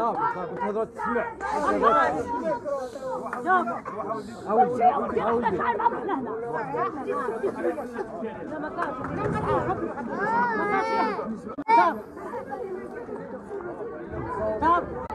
صافي صافي تهضر تسمع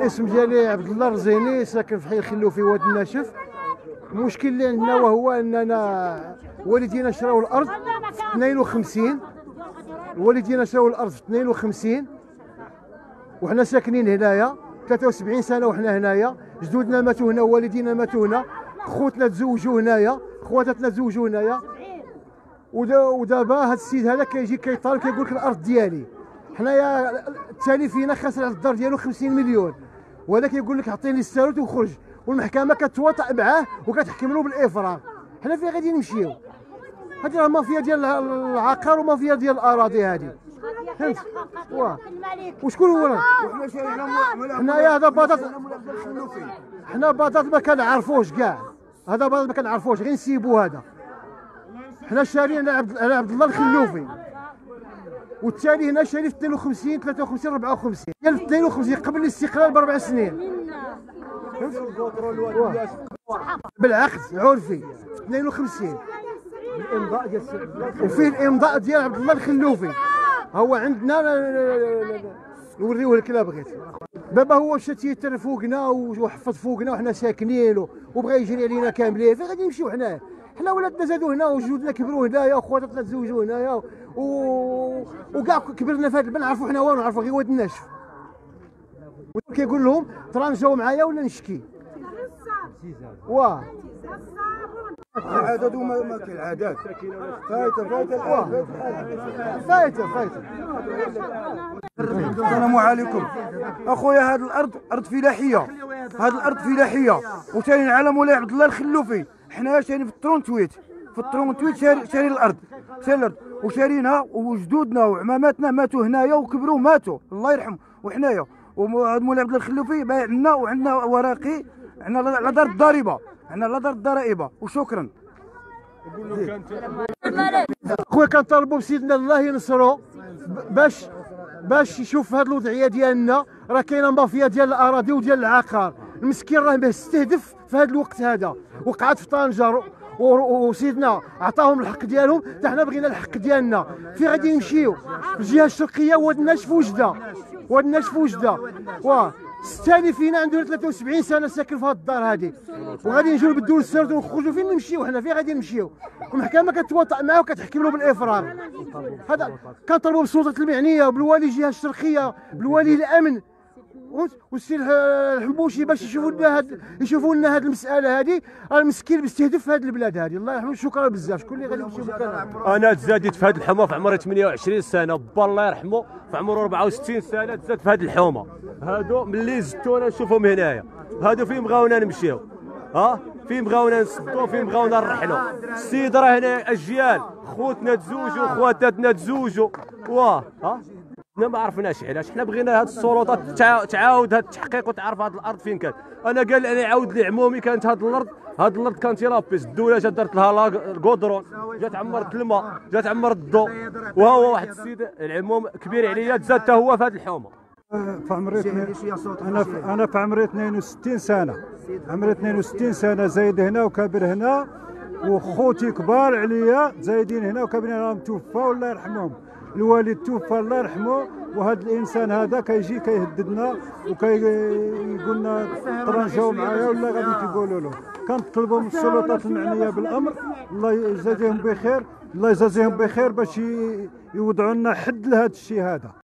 الاسم ديالي عبد الله الرزيني ساكن في حي الخلوفي واد الناشف. المشكل اللي عندنا وهو أننا والدينا شراو الأرض في 52 والدينا شراو الأرض في 52 وحنا ساكنين هنايا. 73 سنة وحنا هنايا. جدودنا ماتوا هنا والدينا ماتوا هنا. خوتنا تزوجوا هنايا. خواتاتنا تزوجوا هنايا. ودا- ودابا هذا السيد هذا كيجي كيطالب كيقول لك الأرض ديالي. حنايا التالي فينا خاسر على الدار ديالو 50 مليون. ولا كيقول لك عطيني الساروت وخرج. والمحكمة كتواطأ معاه وكتحكم له بالافراغ حنا فين غادي نمشيو؟ هذه راه مافيا ديال العقار ومافيا ديال الأراضي هذه فهمت وشكون هو؟ حنايا هذا بطاط حنا بطاط ما كنعرفوش كاع. هذا بطاط ما كنعرفوش غير نسيبو هذا. حنا شارين على عبد الله الخلوفي. والتالي هنا شاري في 52 53 54 ديال 52 قبل الاستقلال بأربع سنين. بالعقد عرفي. في 52 الامضاء ديال وفيه الإمضاء ديال عبد الله الخلوفي. هو عندنا نوريوه لك بغيت. دابا هو مشى تيتر فوقنا وحفظ فوقنا وحنا ساكنين وبغى يجري علينا كاملين. فين غادي نمشيو حنا؟ حنا ولادنا زادوا هنا وجدودنا كبروا هنايا وخواتاتنا تزوجوا هنايا و... وكاع كبرنا في هذا البلد نعرفوا حنا والو نعرفوا غير واد الناشف. كيقول لهم ترانجاو معايا ولا نشكي؟ واه العدد وما ما كاين العدد فايتة فايتة فايتة فايتة. السلام عليكم. أخويا هذه الأرض أرض فلاحية. هذه الأرض فلاحية. وثاني على مولاي عبد الله الخلوفي. حنا شارين في الترونتويت. في الترونتويت شاري شاري الأرض. شاري الأرض. وشارينها وجدودنا وعماماتنا ماتوا هنايا وكبروا ماتوا الله يرحم وحنايا. وهذا مولاي عبد الله الخلوفي بايع لنا وعندنا وراقي. عندنا لا دار الضريبة. عندنا لا دار الضرائب وشكرا. خويا كنطالبوا بسيدنا الله ينصرو باش باش يشوف هذه الوضعية ديالنا. راه كاينة مافيا ديال الأراضي وديال العقار. المسكين راه مستهدف في هذا الوقت هذا. وقعت في طنجة وسيدنا عطاهم الحق ديالهم. حتى حنا بغينا الحق ديالنا. فين غادي نمشيو الجهة الشرقية واد الناشف وجده واد الناشف وجده واه. الثاني فينا عنده 73 سنة ساكن في هذه الدار هذه وغادي نجيو نبدلوا السرد ونخرجوا فين نمشيو؟ حنا فين غادي نمشيو؟ المحكمة كتواطأ معاه وكتحكم له بالافراغ هذا كنطلبوا بالسلطات المعنية بالوالي الجهة الشرقية بالوالي الأمن. والسي الح- الحموشي باش يشوفوا لنا هاد يشوفوا لنا هاد المسألة هذه راه المسكين مستهدف هاد البلاد هذه الله يرحمه. شكرا بزاف. شكون اللي غادي يمشي أنا تزاديت في هذه الحومة في عمري 28 سنة. با الله يرحمه. في عمره 64 سنة تزاد في هذه الحومة. هادو ملي زدتونا نشوفهم هنايا. هادو فين بغاونا نمشيو؟ ها؟ فين بغاونا نسدو فين بغاونا نرحلو؟ السيد راه هنا أجيال. خوتنا تزوجوا خواتاتنا تزوجوا واه ها؟ حنا ما عرفناش علاش. حنا بغينا هاد السلطات تع- تعاود هاد التحقيق وتعرف هاد الأرض فين كانت. أنا قال أنا عاود لي عمومي كانت هاد الأرض هاد الأرض كانت لابيس الدولة جات دارت لها القدرون. جات عمرت الماء جات عمرت الضوء. وهو واحد السيد العموم كبير عليا تزاد حتى هو في هاد الحومة. في عمري أنا في أنا في عمري 62 سنة. عمري 62 سنة زايد هنا وكابر هنا وخوتي كبار عليا زايدين هنا وكابرين راهم توفى والله يرحمهم. الوالد توفى الله يرحمه وهذا الإنسان هذا كيجي كيهددنا وكيقول لنا ترانجاو معايا ولا غادي تقولوا له. كنطلبوا من السلطات المعنية بالأمر. الله يجازيهم بخير الله يجازيهم بخير باش يوضعوا لنا حد لهذا الشيء هذا.